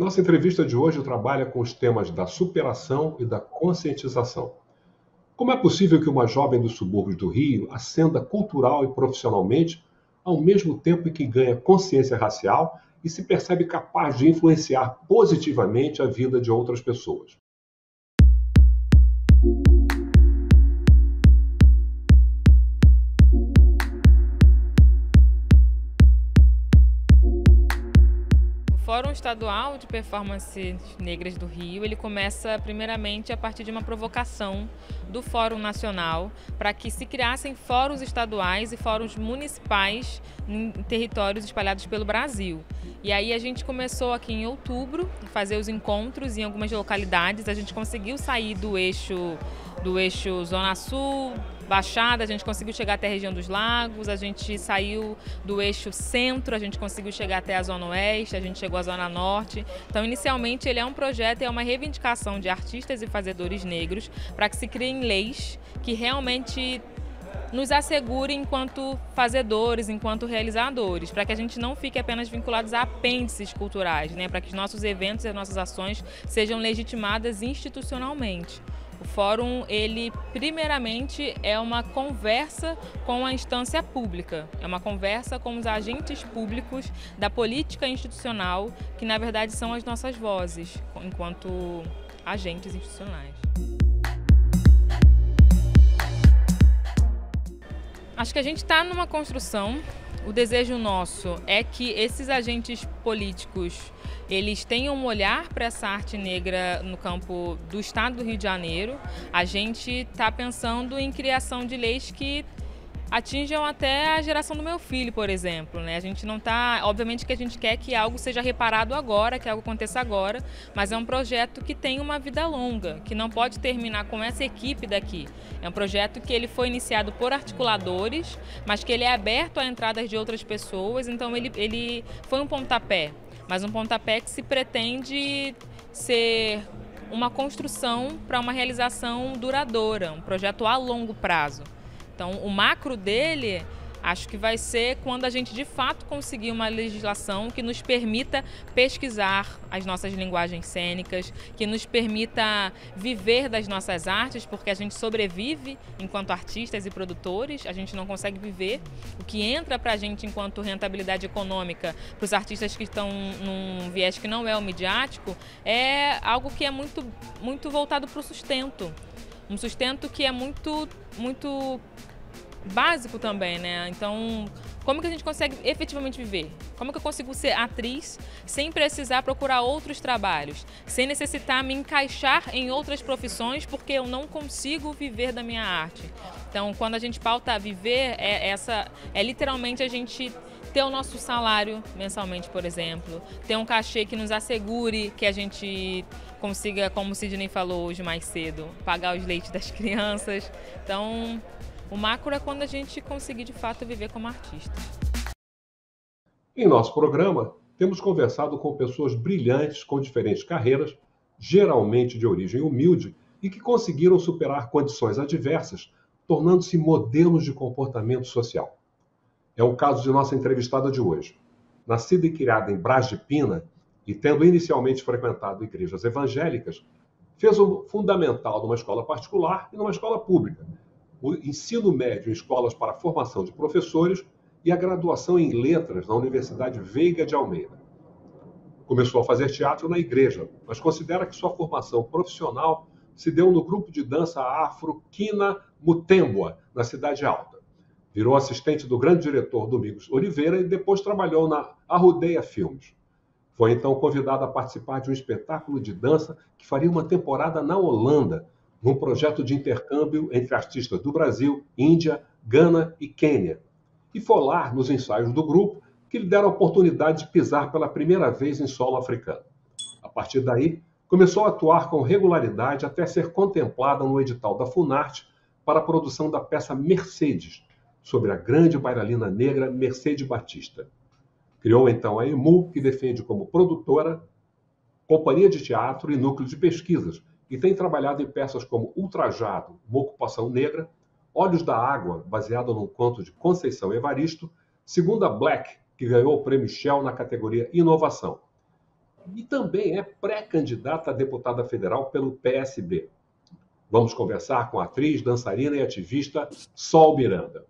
Nossa entrevista de hoje trabalha com os temas da superação e da conscientização. Como é possível que uma jovem dos subúrbios do Rio ascenda cultural e profissionalmente, ao mesmo tempo em que ganha consciência racial e se percebe capaz de influenciar positivamente a vida de outras pessoas? Fórum Estadual de Performances Negras do Rio, ele começa primeiramente a partir de uma provocação do Fórum Nacional para que se criassem fóruns estaduais e fóruns municipais em territórios espalhados pelo Brasil. E aí a gente começou aqui em outubro a fazer os encontros em algumas localidades, a gente conseguiu sair do eixo do eixo Zona Sul, Baixada, a gente conseguiu chegar até a região dos lagos, a gente saiu do eixo centro, a gente conseguiu chegar até a Zona Oeste, a gente chegou à Zona Norte. Então, inicialmente, ele é um projeto, é uma reivindicação de artistas e fazedores negros para que se criem leis que realmente nos assegure enquanto fazedores, enquanto realizadores, para que a gente não fique apenas vinculados a apêndices culturais, né? para que os nossos eventos e as nossas ações sejam legitimadas institucionalmente. O fórum, ele primeiramente é uma conversa com a instância pública, é uma conversa com os agentes públicos da política institucional, que na verdade são as nossas vozes, enquanto agentes institucionais. Acho que a gente está numa construção. O desejo nosso é que esses agentes políticos eles tenham um olhar para essa arte negra no campo do estado do Rio de Janeiro. A gente está pensando em criação de leis que atinjam até a geração do meu filho, por exemplo. Né? A gente não está. Obviamente que a gente quer que algo seja reparado agora, que algo aconteça agora, mas é um projeto que tem uma vida longa, que não pode terminar com essa equipe daqui. É um projeto que ele foi iniciado por articuladores, mas que ele é aberto à entrada de outras pessoas, então ele, ele foi um pontapé mas um pontapé que se pretende ser uma construção para uma realização duradoura, um projeto a longo prazo. Então, o macro dele Acho que vai ser quando a gente de fato conseguir uma legislação que nos permita pesquisar as nossas linguagens cênicas, que nos permita viver das nossas artes, porque a gente sobrevive enquanto artistas e produtores, a gente não consegue viver. O que entra para a gente enquanto rentabilidade econômica para os artistas que estão num viés que não é o midiático é algo que é muito, muito voltado para o sustento. Um sustento que é muito, muito básico também, né? Então, como que a gente consegue efetivamente viver? Como que eu consigo ser atriz sem precisar procurar outros trabalhos, sem necessitar me encaixar em outras profissões porque eu não consigo viver da minha arte? Então, quando a gente pauta viver, é essa é literalmente a gente ter o nosso salário mensalmente, por exemplo, ter um cachê que nos assegure que a gente consiga, como o Sidney falou hoje mais cedo, pagar os leites das crianças. Então, o macro é quando a gente conseguir de fato viver como artista. Em nosso programa, temos conversado com pessoas brilhantes com diferentes carreiras, geralmente de origem humilde, e que conseguiram superar condições adversas, tornando-se modelos de comportamento social. É o caso de nossa entrevistada de hoje. Nascida e criada em Brás de Pina e tendo inicialmente frequentado igrejas evangélicas, fez o fundamental numa escola particular e numa escola pública, o ensino médio em escolas para formação de professores e a graduação em letras na Universidade Veiga de Almeida. Começou a fazer teatro na igreja, mas considera que sua formação profissional se deu no grupo de dança afro Kina Mutembwa, na Cidade Alta. Virou assistente do grande diretor Domingos Oliveira e depois trabalhou na Arrudeia Filmes. Foi então convidada a participar de um espetáculo de dança que faria uma temporada na Holanda, num projeto de intercâmbio entre artistas do Brasil, Índia, Gana e Quênia. E foi nos ensaios do grupo, que lhe deram a oportunidade de pisar pela primeira vez em solo africano. A partir daí, começou a atuar com regularidade até ser contemplada no edital da Funarte para a produção da peça Mercedes, sobre a grande bailarina negra Mercedes Batista. Criou então a EMU, que defende como produtora, companhia de teatro e núcleo de pesquisas, e tem trabalhado em peças como Ultrajado, Uma Ocupação Negra, Olhos da Água, baseado num conto de Conceição Evaristo, Segunda Black, que ganhou o prêmio Shell na categoria Inovação. e também é pré-candidata a deputada federal pelo PSB. Vamos conversar com a atriz, dançarina e ativista Sol Miranda.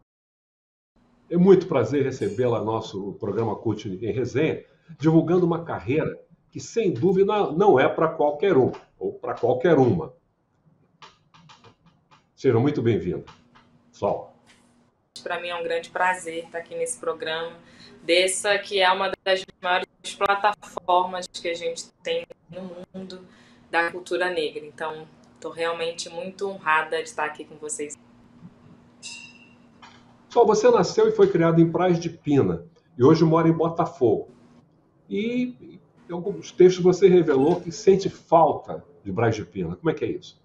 É muito prazer recebê-la no nosso programa Cult em Resenha, divulgando uma carreira que, sem dúvida, não é para qualquer um ou para qualquer uma. Seja muito bem-vinda. Sol. Para mim é um grande prazer estar aqui nesse programa, dessa que é uma das maiores plataformas que a gente tem no mundo da cultura negra. Então, Estou realmente muito honrada de estar aqui com vocês. Só você nasceu e foi criado em Praia de Pina e hoje mora em Botafogo. E em alguns textos você revelou que sente falta de Braz de Pina. Como é que é isso?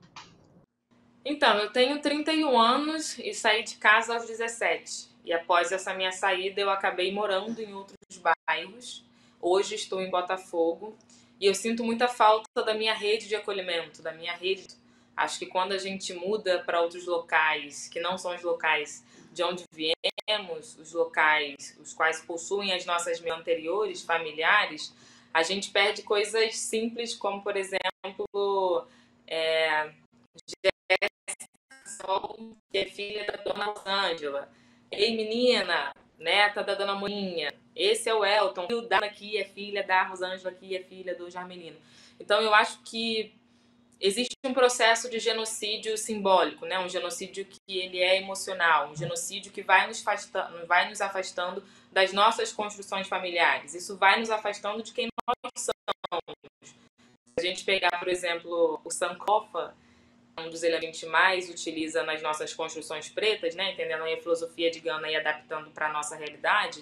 Então, eu tenho 31 anos e saí de casa aos 17. E após essa minha saída, eu acabei morando em outros bairros. Hoje estou em Botafogo e eu sinto muita falta da minha rede de acolhimento, da minha rede Acho que quando a gente muda para outros locais, que não são os locais de onde viemos, os locais os quais possuem as nossas anteriores familiares, a gente perde coisas simples, como, por exemplo, é, Sol, que é filha da dona Rosângela. Ei, menina, neta da dona Moinha. Esse é o Elton. O Dana aqui é filha da Rosângela, aqui é filha do Jarmelino. Então, eu acho que existe um processo de genocídio simbólico, né? Um genocídio que ele é emocional, um genocídio que vai nos afastando, vai nos afastando das nossas construções familiares. Isso vai nos afastando de quem nós somos. A gente pegar, por exemplo, o Sankofa, um dos elementos que mais utiliza nas nossas construções pretas, né? Entendendo a filosofia de Gana e adaptando para a nossa realidade,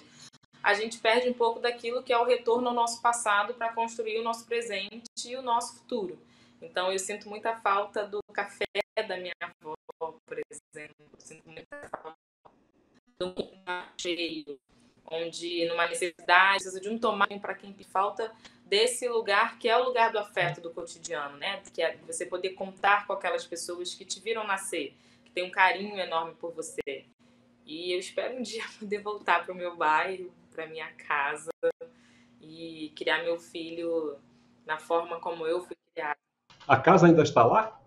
a gente perde um pouco daquilo que é o retorno ao nosso passado para construir o nosso presente e o nosso futuro. Então, eu sinto muita falta do café da minha avó, por exemplo. Eu sinto muita falta do cheio, onde numa necessidade, precisa de um tomate para quem falta desse lugar que é o lugar do afeto do cotidiano, né? Que é você poder contar com aquelas pessoas que te viram nascer, que tem um carinho enorme por você. E eu espero um dia poder voltar para o meu bairro, para minha casa e criar meu filho na forma como eu fui criada. A casa ainda está lá?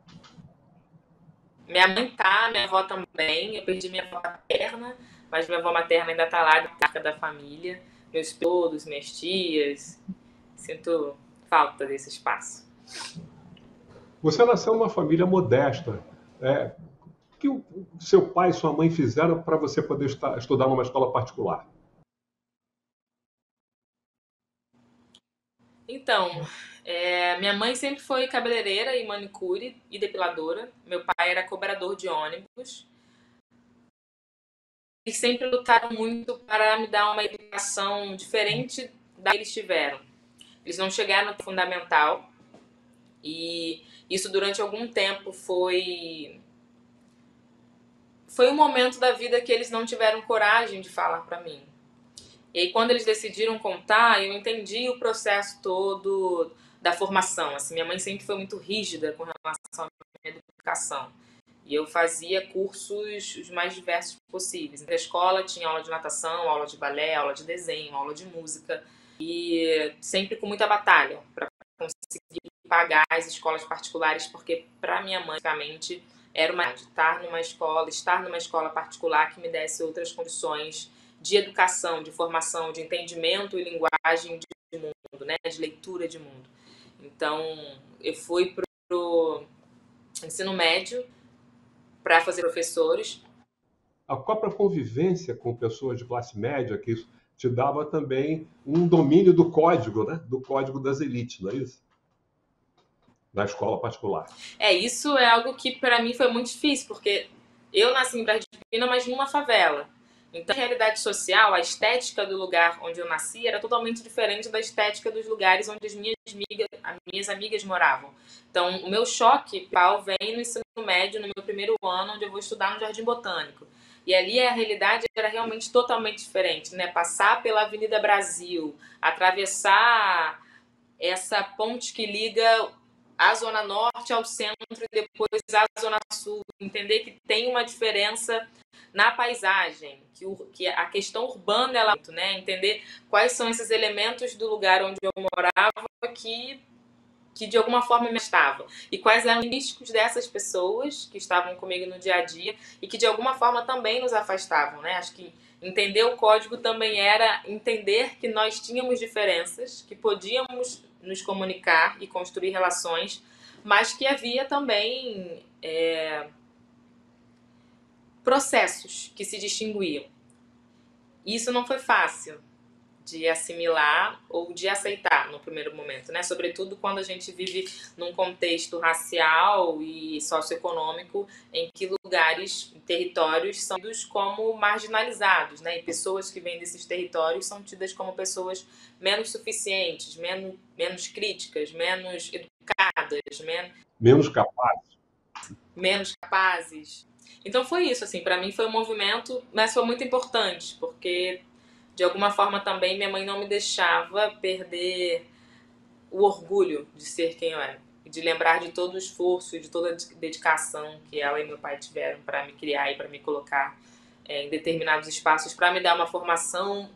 Minha mãe tá, minha avó também. Eu perdi minha avó materna, mas minha avó materna ainda está lá, de da família. Meus todos, minhas tias. Sinto falta desse espaço. Você nasceu numa família modesta. É, o que o seu pai e sua mãe fizeram para você poder estudar numa escola particular? Então, é, minha mãe sempre foi cabeleireira e manicure e depiladora. Meu pai era cobrador de ônibus. Eles sempre lutaram muito para me dar uma educação diferente da que eles tiveram. Eles não chegaram no fundamental e isso durante algum tempo foi foi um momento da vida que eles não tiveram coragem de falar para mim. E quando eles decidiram contar, eu entendi o processo todo da formação. Assim, minha mãe sempre foi muito rígida com relação à minha educação. E eu fazia cursos os mais diversos possíveis. Na escola tinha aula de natação, aula de balé, aula de desenho, aula de música. E sempre com muita batalha para conseguir pagar as escolas particulares, porque para minha mãe, basicamente, era uma estar numa escola, estar numa escola particular que me desse outras condições de educação, de formação, de entendimento e linguagem de mundo, né, de leitura de mundo. Então, eu fui para o ensino médio para fazer professores. A própria convivência com pessoas de classe média, que isso te dava também um domínio do código, né? Do código das elites, não é isso? Da escola particular. É, isso é algo que para mim foi muito difícil, porque eu nasci em Brasília, mas numa favela. Então, a realidade social, a estética do lugar onde eu nasci era totalmente diferente da estética dos lugares onde as minhas amigas, as minhas amigas moravam. Então, o meu choque pau vem no ensino médio, no meu primeiro ano, onde eu vou estudar no Jardim Botânico. E ali a realidade era realmente totalmente diferente, né? Passar pela Avenida Brasil, atravessar essa ponte que liga a Zona Norte ao centro e depois a Zona Sul, entender que tem uma diferença na paisagem, que, o, que a questão urbana ela né, entender quais são esses elementos do lugar onde eu morava que que de alguma forma me estava e quais eram os místicos dessas pessoas que estavam comigo no dia a dia e que de alguma forma também nos afastavam, né? Acho que entender o código também era entender que nós tínhamos diferenças, que podíamos nos comunicar e construir relações, mas que havia também é, processos que se distinguiam. Isso não foi fácil de assimilar ou de aceitar no primeiro momento, né? Sobretudo quando a gente vive num contexto racial e socioeconômico em que lugares, territórios são tidos como marginalizados, né? E pessoas que vêm desses territórios são tidas como pessoas menos suficientes, menos, menos críticas, menos educadas, menos menos capazes. Menos capazes. Então foi isso, assim, para mim foi um movimento, mas foi muito importante, porque de alguma forma também minha mãe não me deixava perder o orgulho de ser quem eu era. E de lembrar de todo o esforço e de toda a dedicação que ela e meu pai tiveram para me criar e para me colocar é, em determinados espaços, para me dar uma formação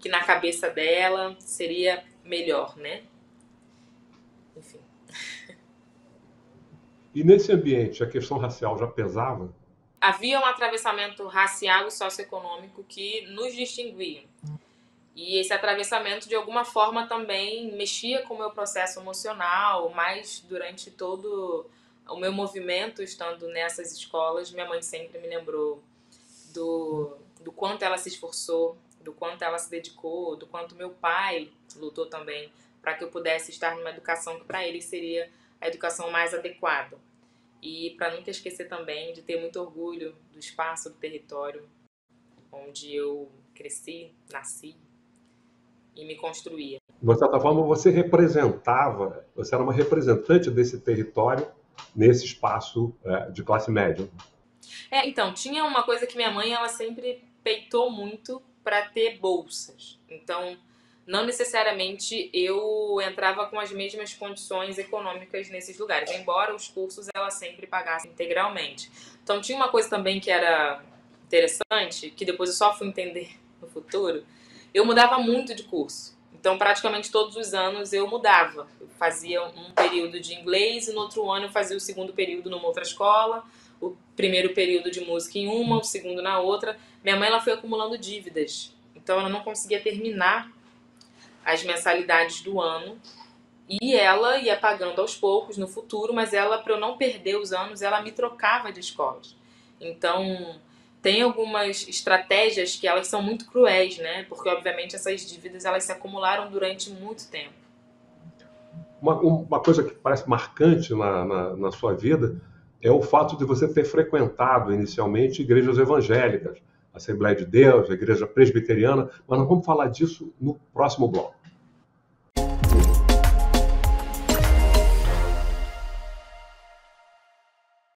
que na cabeça dela seria melhor, né? Enfim. E nesse ambiente, a questão racial já pesava? Havia um atravessamento racial e socioeconômico que nos distinguia. E esse atravessamento, de alguma forma, também mexia com o meu processo emocional, mas durante todo o meu movimento estando nessas escolas, minha mãe sempre me lembrou do, do quanto ela se esforçou, do quanto ela se dedicou, do quanto meu pai lutou também para que eu pudesse estar numa educação que para ele seria a educação mais adequada. E para nunca esquecer também de ter muito orgulho do espaço, do território onde eu cresci, nasci e me construía. De certa forma, você representava, você era uma representante desse território nesse espaço é, de classe média. É, então, tinha uma coisa que minha mãe ela sempre peitou muito para ter bolsas. Então, não necessariamente eu entrava com as mesmas condições econômicas nesses lugares, embora os cursos ela sempre pagasse integralmente. Então tinha uma coisa também que era interessante, que depois eu só fui entender no futuro, eu mudava muito de curso. Então praticamente todos os anos eu mudava. Eu fazia um período de inglês e no outro ano eu fazia o segundo período numa outra escola, o primeiro período de música em uma, o segundo na outra. Minha mãe ela foi acumulando dívidas. Então ela não conseguia terminar as mensalidades do ano e ela ia pagando aos poucos no futuro, mas ela, para eu não perder os anos, ela me trocava de escolas. Então, tem algumas estratégias que elas são muito cruéis, né? Porque, obviamente, essas dívidas elas se acumularam durante muito tempo. Uma, uma coisa que parece marcante na, na, na sua vida é o fato de você ter frequentado inicialmente igrejas evangélicas, Assembleia de Deus, Igreja Presbiteriana, mas nós vamos falar disso no próximo bloco.